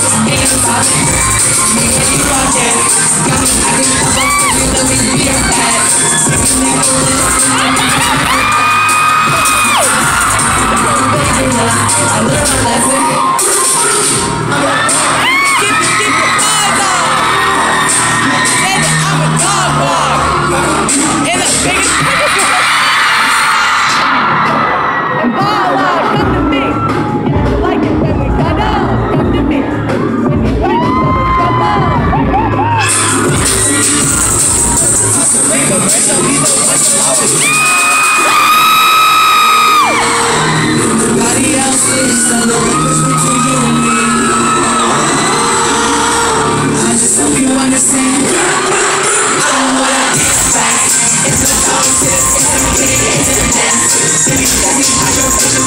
It's I don't